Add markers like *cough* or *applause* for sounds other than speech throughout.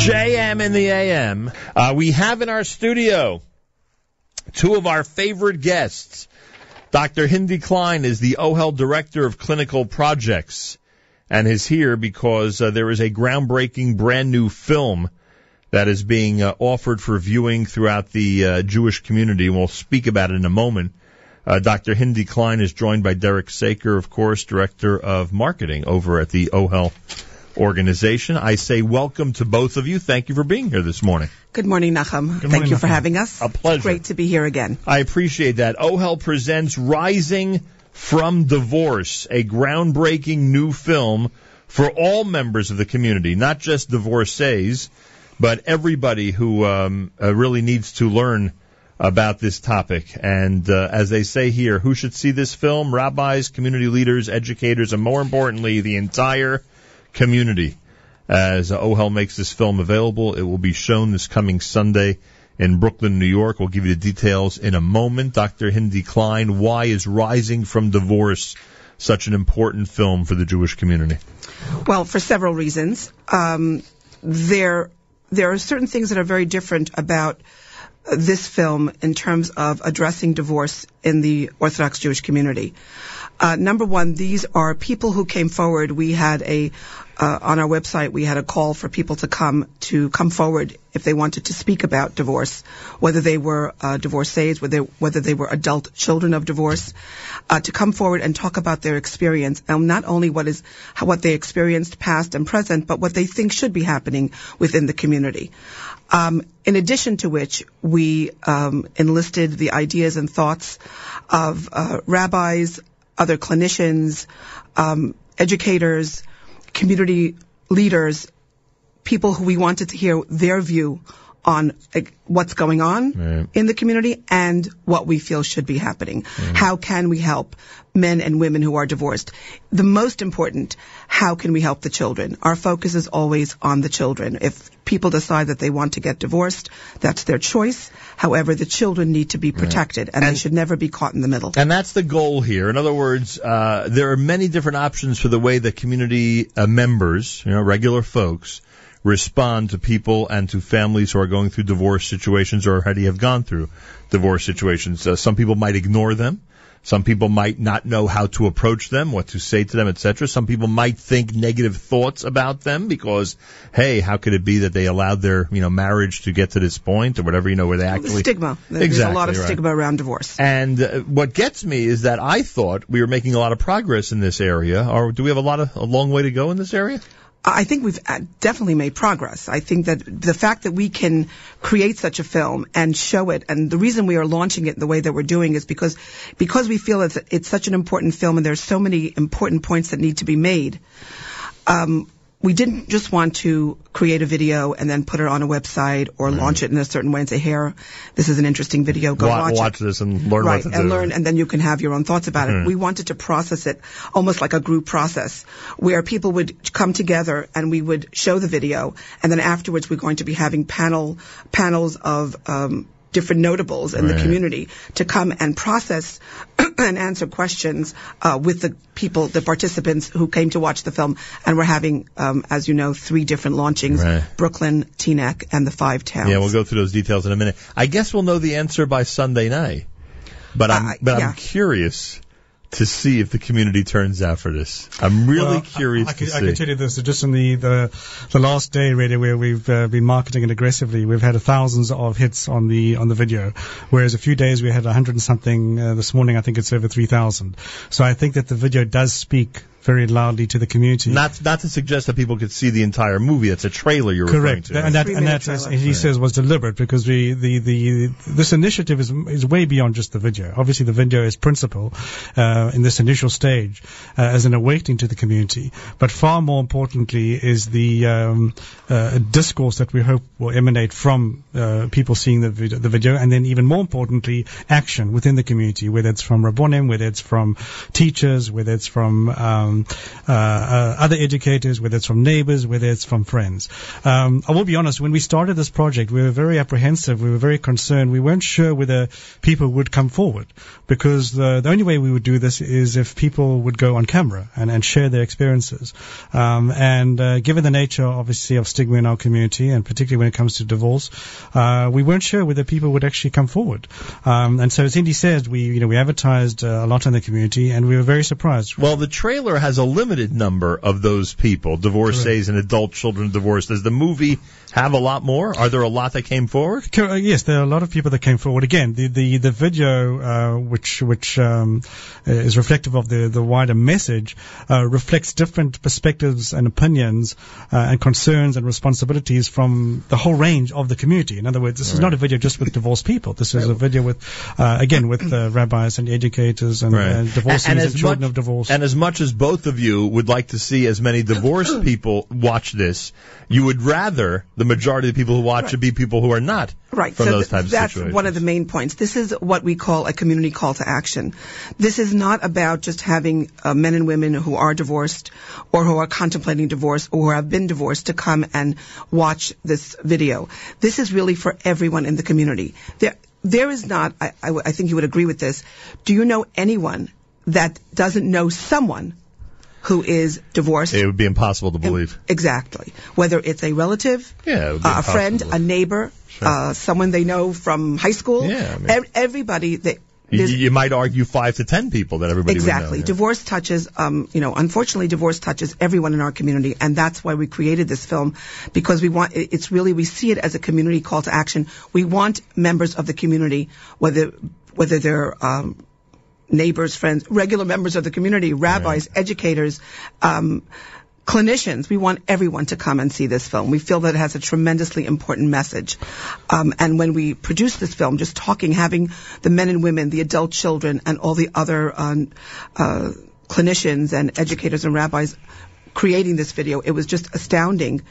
JM in the AM. Uh, we have in our studio two of our favorite guests. Dr. Hindie Klein is the OHEL Director of Clinical Projects and is here because uh, there is a groundbreaking brand new film that is being uh, offered for viewing throughout the uh, Jewish community. We'll speak about it in a moment. Uh, Dr. Hindie Klein is joined by Derek Saker, of course, Director of Marketing over at the OHEL organization. I say welcome to both of you. Thank you for being here this morning. Good morning, Nachum. Good Thank morning, you for having us. A pleasure. It's great to be here again. I appreciate that. OHEL presents Rising from Divorce, a groundbreaking new film for all members of the community, not just divorcees, but everybody who um, uh, really needs to learn about this topic. And uh, as they say here, who should see this film? Rabbis, community leaders, educators, and more importantly, the entire community. As OHEL makes this film available, it will be shown this coming Sunday in Brooklyn, New York. We'll give you the details in a moment. Dr. Hindie Klein, why is Rising from Divorce such an important film for the Jewish community? Well, for several reasons. Um, there, there are certain things that are very different about uh, this film in terms of addressing divorce in the Orthodox Jewish community. Uh, number one, these are people who came forward. We had a uh, on our website we had a call for people to come to come forward if they wanted to speak about divorce, whether they were uh, divorcees, whether whether they were adult children of divorce, uh, to come forward and talk about their experience and not only what is what they experienced past and present, but what they think should be happening within the community. Um, in addition to which, we um, enlisted the ideas and thoughts of uh, rabbis, other clinicians, um, educators, community leaders, people who we wanted to hear their view on uh, what's going on Right. in the community and what we feel should be happening. How can we help men and women who are divorced? The most important, how can we help the children? Our focus is always on the children. If people decide that they want to get divorced, that's their choice. However, the children need to be protected and, And- they should never be caught in the middle. And that's the goal here. In other words, uh, there are many different options for the way the community uh, members, you know, regular folks, respond to people and to families who are going through divorce situations or already have gone through divorce situations. Uh, some people might ignore them. Some people might not know how to approach them, what to say to them, etc. Some people might think negative thoughts about them because, hey, how could it be that they allowed their, you know, marriage to get to this point or whatever, you know, where they actually stigma. There's Exactly, a lot of right. stigma around divorce. and uh, what gets me is that I thought we were making a lot of progress in this area. Or do we have a lot of a long way to go in this area? I think we've uh, definitely made progress. I think that the fact that we can create such a film and show it, and the reason we are launching it the way that we're doing is because because we feel it's it's such an important film, and there's so many important points that need to be made. Um, we didn't just want to create a video and then put it on a website or launch it in a certain way and say, "Here, this is an interesting video. Go Wa- watch, watch it." this and learn right, what to and do. learn, and then you can have your own thoughts about Hmm. it. We wanted to process it almost like a group process, where people would come together and we would show the video, and then afterwards we're going to be having panel panels of um, different notables in Right. the community to come and process and answer questions uh, with the people, the participants who came to watch the film. And we're having, um, as you know, three different launchings: Right. Brooklyn, Teaneck, and the Five Towns. Yeah, we'll go through those details in a minute. I guess we'll know the answer by Sunday night. But I'm Uh, but yeah. I'm curious to see if the community turns out for this. I'm really Well, curious I, I, to can, see. I can tell you this. Just in the, the the last day, really, where we've uh, been marketing it aggressively, we've had thousands of hits on the on the video. Whereas a few days we had a hundred and something. Uh, this morning, I think it's over three thousand. So I think that the video does speak very loudly to the community. not not to suggest that people could see the entire movie. That's a trailer you're referring Correct, to. and that and that, as trailer. he says, was deliberate because we the, the this initiative is is way beyond just the video. Obviously, the video is principal uh, in this initial stage uh, as an awakening to the community, but far more importantly is the um, uh, discourse that we hope will emanate from uh, people seeing the video, the video, and then even more importantly, action within the community, whether it's from Rabbonim, whether it's from teachers, whether it's from um, um, uh, uh, other educators, whether it's from neighbors, whether it's from friends. Um, I will be honest, when we started this project, we were very apprehensive, we were very concerned, we weren't sure whether people would come forward because the, the only way we would do this is if people would go on camera and, and share their experiences. Um, and uh, given the nature, obviously, of stigma in our community, and particularly when it comes to divorce, uh, we weren't sure whether people would actually come forward. Um, and so, as Hindie said, we you know we advertised uh, a lot in the community, and we were very surprised. Well, the trailer has a limited number of those people, divorcees and adult children divorced. Does the movie have a lot more? Are there a lot that came forward? Uh, Yes, there are a lot of people that came forward. Again, the the, the video, uh, which which um, is reflective of the the wider message, uh, reflects different perspectives and opinions uh, and concerns and responsibilities from the whole range of the community. In other words, this is not a video just with divorced people. This is a video with, uh, again, with uh, rabbis and educators and, and divorcees and, as children much, of divorce. And as much as both of you would like to see as many divorced *clears throat* people watch this, you would rather the majority of the people who watch it be people who are not Right. from so those th- types of that's one of the main points. This is what we call a community call to action. This is not about just having uh, men and women who are divorced or who are contemplating divorce or who have been divorced to come and watch this video. This is really for everyone in the community. There, there is not, I think you would agree with this. Do you know anyone that doesn't know someone who is divorced? it would be impossible to believe. Exactly. Whether it's a relative, Yeah, it would be uh, a friend, a neighbor, uh, someone they know from high school. Yeah, I mean- Ev- everybody that You, you might argue five to ten people that everybody exactly. know. yeah. Divorce touches, um, you know, unfortunately, divorce touches everyone in our community, and that's why we created this film because we want. It's really we see it as a community call to action. We want members of the community, whether whether they're um, neighbors, friends, regular members of the community, rabbis, educators. Um, clinicians, we want everyone to come and see this film. We feel that it has a tremendously important message. Um, and when we produced this film, just talking, having the men and women, the adult children, and all the other um, uh, clinicians and educators and rabbis creating this video, it was just astounding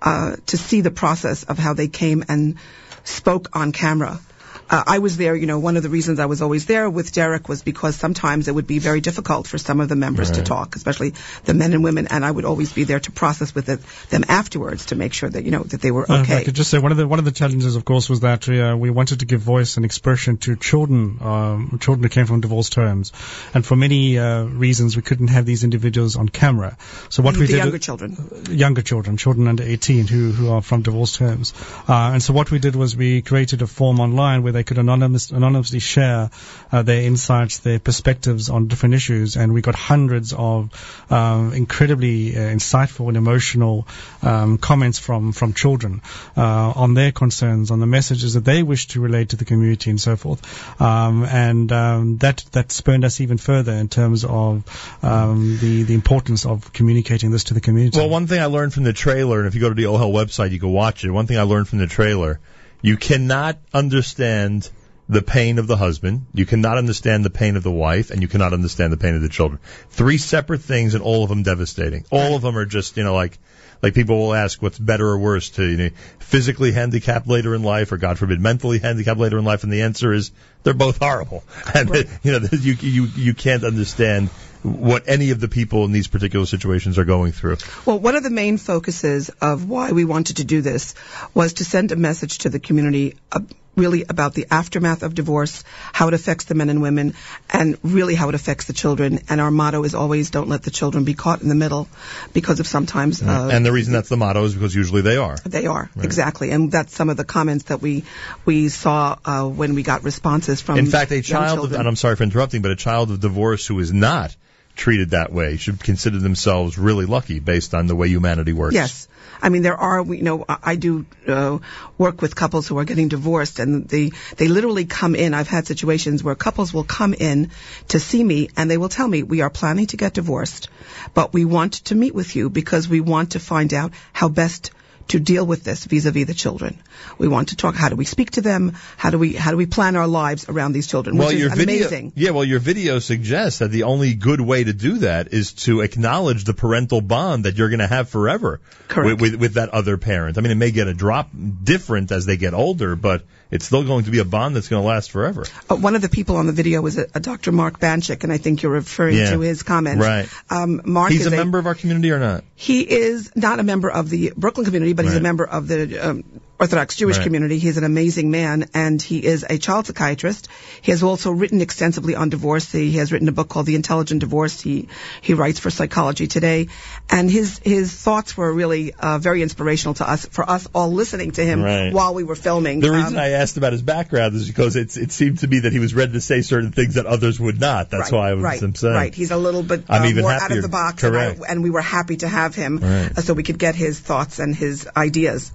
uh, to see the process of how they came and spoke on camera. Uh, I was there, you know, one of the reasons I was always there with Derek was because sometimes it would be very difficult for some of the members to talk, especially the men and women, and I would always be there to process with it, them afterwards to make sure that, you know, that they were Uh, if okay. I could just say one of the one of the challenges, of course, was that uh, we wanted to give voice and expression to children, um, children who came from divorced homes, and for many uh, reasons we couldn't have these individuals on camera. So what the we did, younger children. younger children, children under 18 who, who are from divorced homes. Uh, and so what we did was we created a form online where they could anonymous, anonymously share uh, their insights, their perspectives on different issues. And we got hundreds of um, incredibly uh, insightful and emotional um, comments from, from children uh, on their concerns, on the messages that they wish to relate to the community and so forth. Um, and um, that, that spurned us even further in terms of um, the, the importance of communicating this to the community. Well, one thing I learned from the trailer, and if you go to the OHEL website, you can watch it. One thing I learned from the trailer, you cannot understand the pain of the husband, you cannot understand the pain of the wife, and you cannot understand the pain of the children. Three separate things, and all of them devastating. All of them are just, you know, like, like people will ask what's better or worse to, you know, physically handicapped later in life, or God forbid, mentally handicapped later in life, and the answer is they're both horrible. *laughs* And, you know, *laughs* you, you, you can't understand what any of the people in these particular situations are going through. Well, one of the main focuses of why we wanted to do this was to send a message to the community uh, really about the aftermath of divorce, how it affects the men and women, and really how it affects the children. And our motto is always don't let the children be caught in the middle because of sometimes uh, and the reason that's the motto is because usually they are. they are exactly, and that's some of the comments that we we saw uh, when we got responses from. In fact, a child, of, and I'm sorry for interrupting, but a child of divorce who is not treated that way should consider themselves really lucky based on the way humanity works. Yes. I mean, there are, you know, I do uh, work with couples who are getting divorced, and they they literally come in. I've had situations where couples will come in to see me, and they will tell me we are planning to get divorced, but we want to meet with you because we want to find out how best to deal with this vis-a-vis the children. We want to talk how do we speak to them? How do we how do we plan our lives around these children? Well, which your is video, amazing. yeah. Well, your video suggests that the only good way to do that is to acknowledge the parental bond that you're going to have forever With, with with that other parent. I mean, it may get a drop different as they get older, but it's still going to be a bond that's going to last forever. Uh, one of the people on the video was a, a Dr. Mark Banschick, and I think you're referring Yeah. to his comments. Right. Um, Mark He's is a member of our community or not? He is not a member of the Brooklyn community, but he's a member of the um, Orthodox Jewish Right. community. He's an amazing man, and he is a child psychiatrist. He has also written extensively on divorce. He has written a book called The Intelligent Divorce. He he writes for Psychology Today, and his his thoughts were really uh, very inspirational to us for us all listening to him Right. while we were filming. The reason Um, I asked about his background is because it's, it seemed to me that he was ready to say certain things that others would not. That's right, why I was right, saying. Right, he's a little bit I'm uh, even more out of the box, Correct. And, I, and we were happy to have him Right. uh, so we could get his thoughts and his ideas.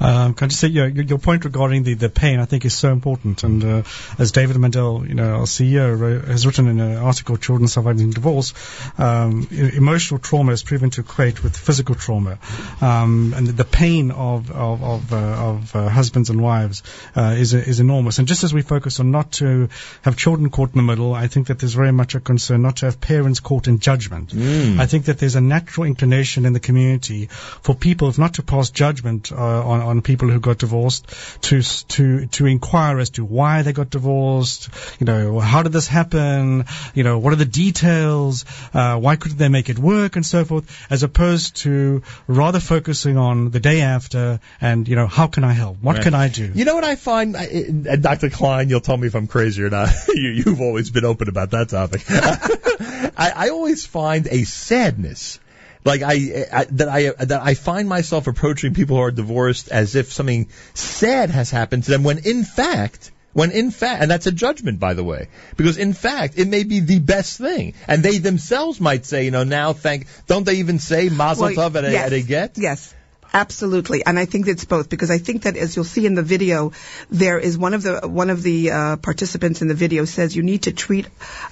Um, can I just say your, your point regarding the, the pain I think is so important. And uh, as David Mandel you know our CEO has written in an article Children Surviving Divorce um, emotional trauma is proven to equate with physical trauma. Um, and the pain of of of, uh, of uh, husbands and wives uh, is is enormous. And just as we focus on not to have children caught in the middle I think that there's very much a concern not to have parents caught in judgment. I think that there's a natural inclination in the community for people if not to pass judgment uh, on, on people who got divorced to to to inquire as to why they got divorced you know how did this happen you know what are the details uh, why couldn't they make it work and so forth as opposed to rather focusing on the day after and you know how can I help what Right. can I do You know what I find, and Dr. Klein, you'll tell me if I'm crazy or not. *laughs* you, you've always been open about that topic. *laughs* I, I always find a sadness. Like I, I that I that I find myself approaching people who are divorced as if something sad has happened to them when in fact when in fact and that's a judgment by the way because in fact it may be the best thing. And they themselves might say you know now thank don't they even say mazel Well, tov at a, yes, at a get? Yes. Absolutely, and I think it's both because I think that as you'll see in the video, there is one of the one of the uh, participants in the video says you need to treat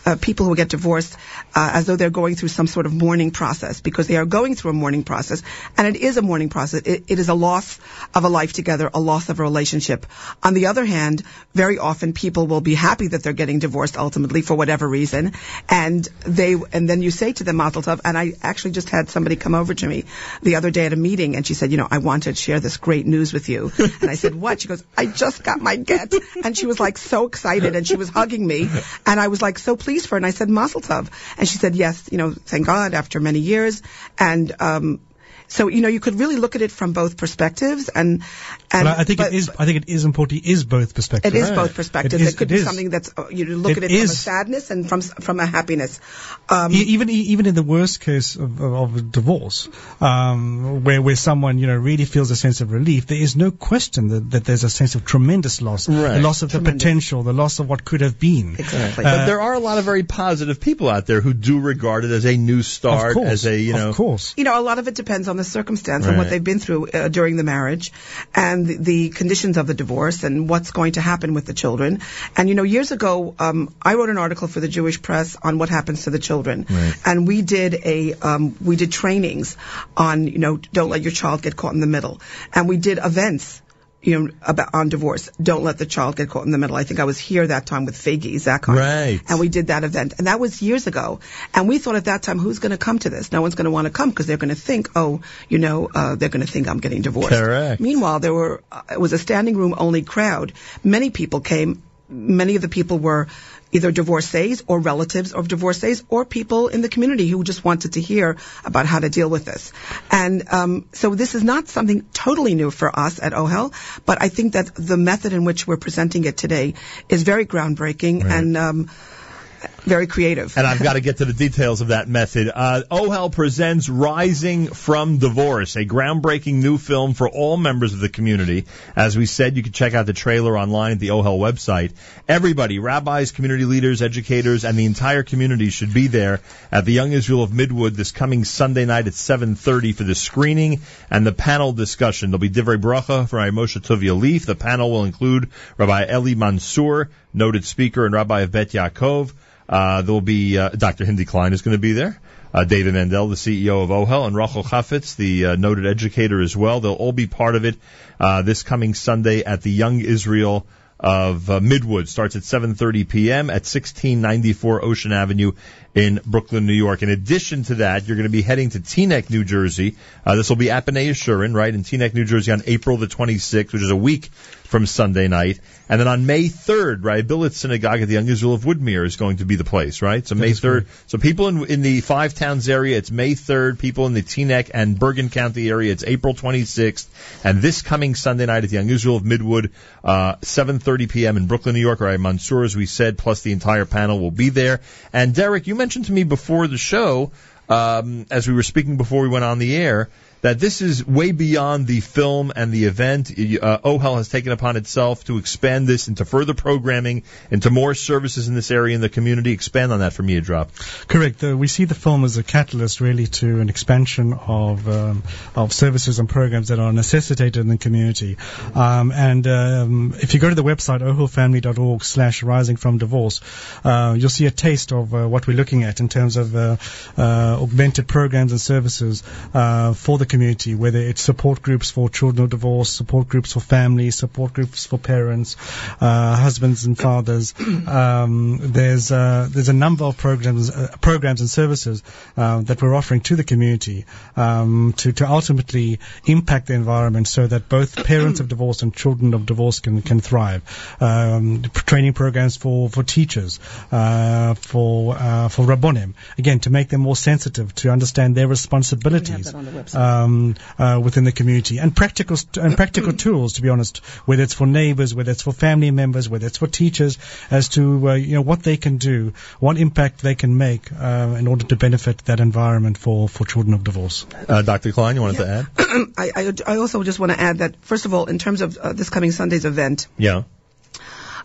uh, people who get divorced uh, as though they're going through some sort of mourning process because they are going through a mourning process, and it is a mourning process. It, it is a loss of a life together, a loss of a relationship. On the other hand, very often people will be happy that they're getting divorced ultimately for whatever reason, and they and then you say to them Mazel Tov. And I actually just had somebody come over to me the other day at a meeting, and she said, you know, I want to share this great news with you. *laughs* And I said, what? She goes, I just got my get, and she was like so excited, and she was hugging me, and I was like so pleased for her. And I said Mazel Tov, and she said, yes, you know, thank God after many years, and um. So you know you could really look at it from both perspectives, and and but I I think but- it is. I think it is important. It is both perspectives. It is Right. both perspectives. It It, is- could it be is. something that's uh, you look It at it from a sadness and from from a happiness. Um, even even in the worst case of, of, of a divorce, um, where where someone you know really feels a sense of relief, there is no question that, that there's a sense of tremendous loss, Right. the loss of the potential, the loss of what could have been. exactly. But there are a lot of very positive people out there who do regard it as a new start, of course, as a you know. of course. you know, a lot of it depends on the circumstance and what they've been through uh, during the marriage and the, the conditions of the divorce and what's going to happen with the children. And, you know, years ago, um, I wrote an article for the Jewish press on what happens to the children. Right. And we did a, um, we did trainings on, you know, don't let your child get caught in the middle. And we did events you know, about on divorce. Don't let the child get caught in the middle. I think I was here that time with Faggy Zachar. Right. And we did that event. And that was years ago. And we thought at that time, who's going to come to this? No one's going to want to come because they're going to think, oh, you know, uh, they're going to think I'm getting divorced. Correct. Meanwhile, there were, uh, it was a standing room only crowd. Many people came. Many of the people were either divorcees or relatives of divorcees or people in the community who just wanted to hear about how to deal with this. And um, so this is not something totally new for us at OHEL, but I think that the method in which we're presenting it today is very groundbreaking Right. and um, very creative. and I've got to get to the details of that method. Uh, OHEL presents Rising from Divorce, a groundbreaking new film for all members of the community. As we said, you can check out the trailer online at the OHEL website. Everybody, rabbis, community leaders, educators, and the entire community should be there at the Young Israel of Midwood this coming Sunday night at 7.30 for the screening and the panel discussion. There'll be Divrei Bracha Rabbi Moshe Tuvia Lieff. The panel will include Rabbi Eli Mansour, noted speaker and Rabbi Bet Yaakov, Uh, there will be uh, Dr. Hindie Klein is going to be there. Uh, David Mandel, the CEO of OHEL, and Rachel Chafetz, the uh, noted educator as well. They'll all be part of it uh, this coming Sunday at the Young Israel of uh, Midwood. Starts at 7:30 p.m. at 1694 Ocean Avenue in Brooklyn, New York. In addition to that, you're going to be heading to Teaneck, New Jersey. Uh, this will be Yeshurun, right, in Teaneck, New Jersey on April the 26th, which is a week from Sunday night. And then on May 3rd, right, Billet Synagogue at the Young Israel of Woodmere is going to be the place, right? So May 3rd. So people in, in the Five Towns area, it's May 3rd. People in the Teaneck and Bergen County area, it's April 26th. And this coming Sunday night at the Young Israel of Midwood, uh, 7.30 p.m. in Brooklyn, New York, right, Mansour, as we said, plus the entire panel will be there. And Derek, you mentioned to me before the show, um, as we were speaking before we went on the air, that this is way beyond the film and the event. Uh, OHEL has taken upon itself to expand this into further programming, into more services in this area in the community. Expand on that for me, drop. Correct. Uh, we see the film as a catalyst, really, to an expansion of um, of services and programs that are necessitated in the community. Um, and um, if you go to the website ohelfamily.org slash rising from divorce, uh, you'll see a taste of uh, what we're looking at in terms of uh, uh, augmented programs and services for the community, whether it's support groups for children of divorce, support groups for families, support groups for parents, uh, husbands and fathers. Um, there's uh, there's a number of programs uh, programs and services uh, that we're offering to the community um, to to ultimately impact the environment so that both parents of divorce and children of divorce can can thrive. Um, training programs for for teachers, uh, for uh, for rabbonim, again to make them more sensitive to understand their responsibilities um, uh, within the community, and practical st- and practical *clears throat* tools. To be honest, whether it's for neighbors, whether it's for family members, whether it's for teachers, as to uh, you know what they can do, what impact they can make uh, in order to benefit that environment for for children of divorce. Uh, Dr. Klein, you wanted yeah. to add? *clears throat* I, I, I also just want to add that first of all, in terms of uh, this coming Sunday's event, yeah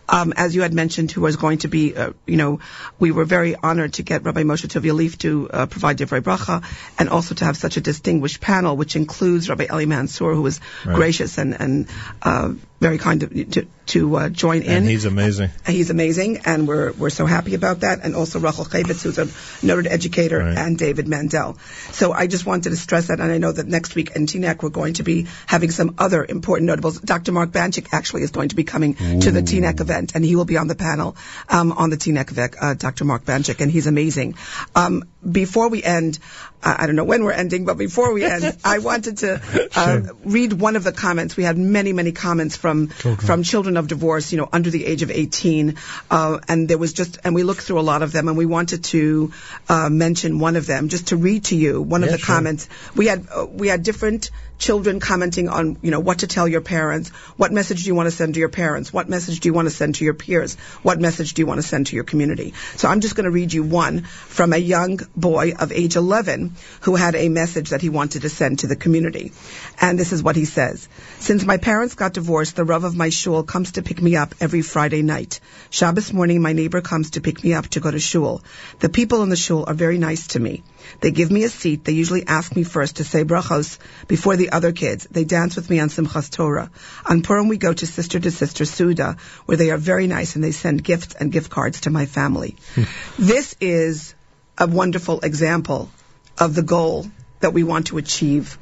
um, as you had mentioned, who was going to be, uh, you know, we were very honored to get Rabbi Moshe Tuvia Lieff to uh, provide Divrei Bracha, and also to have such a distinguished panel, which includes Rabbi Eli Mansour, who was right. gracious and and uh, very kind of, to to uh, join in. And he's amazing. He's amazing, and we're we're so happy about that. And also Rachel Chafetz, who's a noted educator, right. and David Mandel. So I just wanted to stress that, and I know that next week in Teaneck we're going to be having some other important notables. Dr. Mark Banschick actually is going to be coming Ooh. to the Teaneck event, and he will be on the panel um, on the Teaneck event. Uh, Dr. Mark Banschick, and he's amazing. Um, before we end, I don't know when we're ending, but before we end, *laughs* I wanted to uh, sure. read one of the comments. We had many, many comments from children. from children of divorce, you know, under the age of 18, uh, and there was just, and we looked through a lot of them, and we wanted to uh, mention one of them, just to read to you one yeah, of the sure. comments. We had uh, we had different children commenting on, you know, what to tell your parents, what message do you want to send to your parents, what message do you want to send to your peers, what message do you want to send to your community. So I'm just going to read you one from a young boy of age 11 who had a message that he wanted to send to the community. And this is what he says. Since my parents got divorced, the Rav of my shul comes to pick me up every Friday night. Shabbos morning, my neighbor comes to pick me up to go to shul. The people in the shul are very nice to me. They give me a seat. They usually ask me first to say brachos before the other kids. They dance with me on Simchas Torah. On Purim, we go to sister to sister Suda, where they are very nice and they send gifts and gift cards to my family. Hmm. this is a wonderful example of the goal that we want to achieve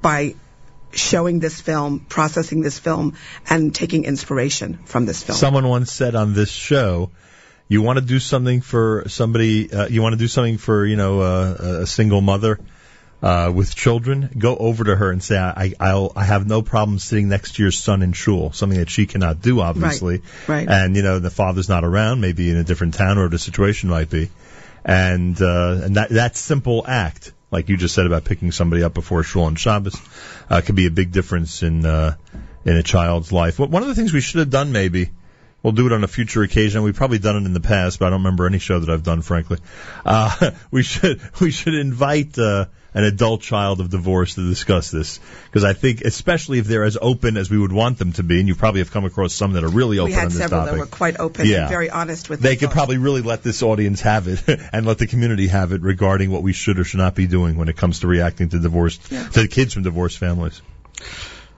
by showing this film, processing this film, and taking inspiration from this film. Someone once said on this show, you want to do something for somebody, uh, you want to do something for, you know, uh, a single mother, uh, with children, go over to her and say, I, I'll, I have no problem sitting next to your son in shul, something that she cannot do, obviously. Right. right. And, you know, the father's not around, maybe in a different town or the situation might be. And, uh, and that, that simple act, like you just said about picking somebody up before shul on Shabbos, uh, could be a big difference in, uh, in a child's life. One of the things we should have done maybe, We'll do it on a future occasion. We've probably done it in the past, but I don't remember any show that I've done, frankly. Uh, *laughs* we should *laughs* we should invite uh, an adult child of divorce to discuss this because I think, especially if they're as open as we would want them to be, and you probably have come across some that are really open we had on this several topic. that were quite open yeah. and very honest with. They could probably really let this audience have it *laughs* and let the community have it regarding what we should or should not be doing when it comes to reacting to divorce yeah. to kids from divorced families.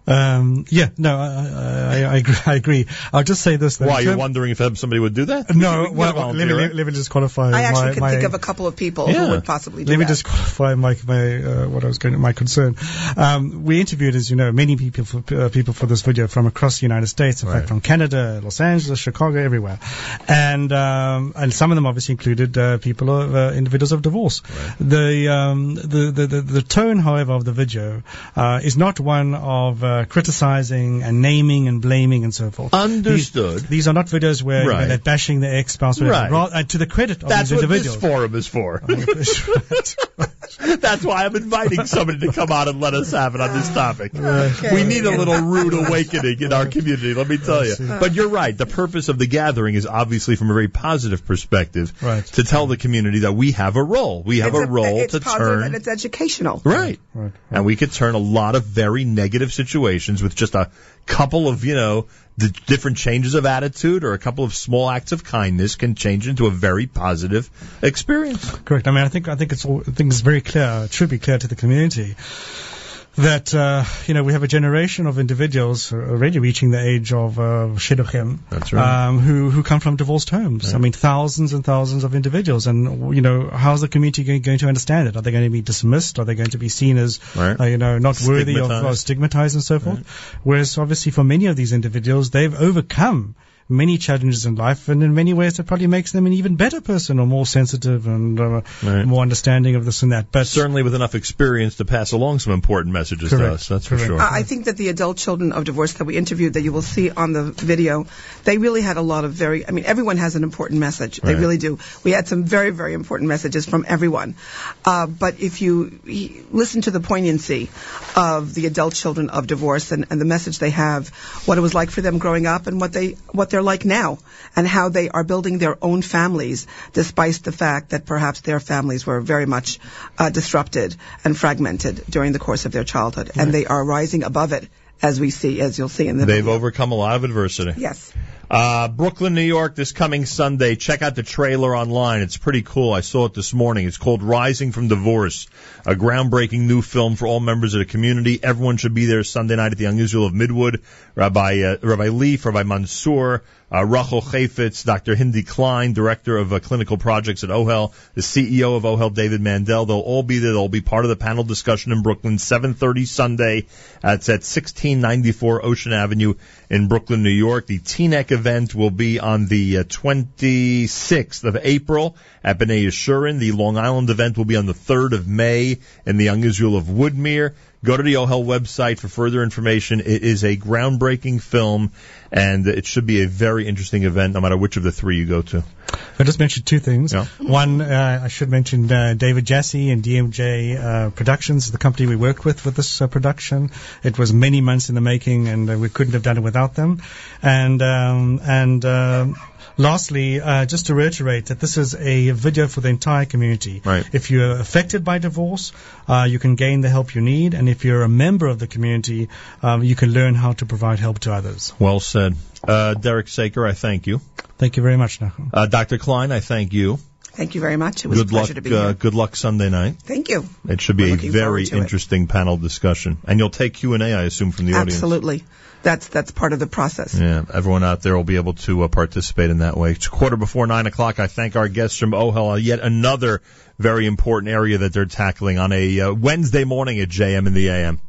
Um, yeah, no, I, I, I, agree, I agree. I'll just say this. Why, you're wondering if somebody would do that? No, well, let, me, let, me just qualify. I actually my, can my, think of a couple of people yeah. who would possibly do let that. Let me just qualify my, my uh, what I was going to, my concern. Um, we interviewed, as you know, many people for, uh, people for this video from across the United States, in right. fact, from Canada, Los Angeles, Chicago, everywhere. And, um, and some of them obviously included uh, people of uh, individuals of divorce. Right. The, um, the, the, the, the, tone, however, of the video uh, is not one of uh, criticizing and naming and blaming and so forth. Understood. These, these are not videos where right. you know, they're bashing the ex-spouse. Right. Rather, uh, to the credit of That's these individuals. That's what this forum is for. *laughs* *laughs* That's why I'm inviting somebody to come out and let us have it on this topic. Okay. We need a little rude awakening in our community, let me tell you. But you're right. The purpose of the gathering is obviously from a very positive perspective right. to tell the community that we have a role. We have it's a, role to turn. And it's educational. Right. right. And we could turn a lot of very negative situations with just a couple of, you know, the different changes of attitude or a couple of small acts of kindness can change into a very positive experience. Correct. I mean, I think I think it's all, I think it's very clear. It should be clear to the community that uh, you know we have a generation of individuals already reaching the age of uh, shidduchim, That's right. um, who who come from divorced homes. Right. I mean, thousands and thousands of individuals, and you know, how's the community going, going to understand it? Are they going to be dismissed? Are they going to be seen as right. uh, you know not worthy of uh, stigmatized and so forth? Whereas obviously for many of these individuals, they've overcome many challenges in life, and in many ways, it probably makes them an even better person or more sensitive and uh, right. more understanding of this and that. But certainly with enough experience to pass along some important messages correct, to us. That's correct. for sure. I think that the adult children of divorce that we interviewed, that you will see on the video, they really had a lot of very. I mean, everyone has an important message. They right. really do. We had some very, very important messages from everyone. Uh, but if you listen to the poignancy of the adult children of divorce and, and the message they have, what it was like for them growing up, and what they what they're like now and how they are building their own families despite the fact that perhaps their families were very much uh, disrupted and fragmented during the course of their childhood. Right. And they are rising above it as we see, as you'll see in the They've video. overcome a lot of adversity. Yes. Uh, Brooklyn, New York, this coming Sunday. Check out the trailer online. It's pretty cool. I saw it this morning. It's called Rising from Divorce, a groundbreaking new film for all members of the community. Everyone should be there Sunday night at the Young Israel of Midwood. Rabbi, uh, Rabbi Lieff, Rabbi Mansour, uh, Rachel Chafetz, Dr. Hindie Klein, Director of uh, Clinical Projects at OHEL, the CEO of OHEL, David Mandel. They'll all be there. They'll be part of the panel discussion in Brooklyn, 7.30 Sunday. It's at 1694 Ocean Avenue in Brooklyn, New York. The Teaneck event will be on the uh, 26th of April at B'nai Yeshurun. The Long Island event will be on the 3rd of May in the Young Israel of Woodmere. Go to the OHEL website for further information. It is a groundbreaking film, and it should be a very interesting event, no matter which of the three you go to. I just mentioned two things. Yeah. One, uh, I should mention uh, David Jassy and DMJ uh, Productions, the company we worked with with this uh, production. It was many months in the making, and uh, we couldn't have done it without them. And um, and um, Lastly, uh, just to reiterate that this is a video for the entire community. Right. If you're affected by divorce, uh, you can gain the help you need, and if you're a member of the community, um, you can learn how to provide help to others. Well said. Uh, Derek Saker, I thank you. Thank you very much, Nachum. Uh, Dr. Klein, I thank you. Thank you very much. It was good a pleasure luck, to be here. Uh, good luck Sunday night. Thank you. It should be We're a very forward to it. interesting panel discussion, and you'll take Q and A, I assume, from the audience. Absolutely. That's that's part of the process. Yeah, everyone out there will be able to uh, participate in that way. It's quarter before nine o'clock. I thank our guests from OHEL, yet another very important area that they're tackling on a uh, Wednesday morning at JM in the AM.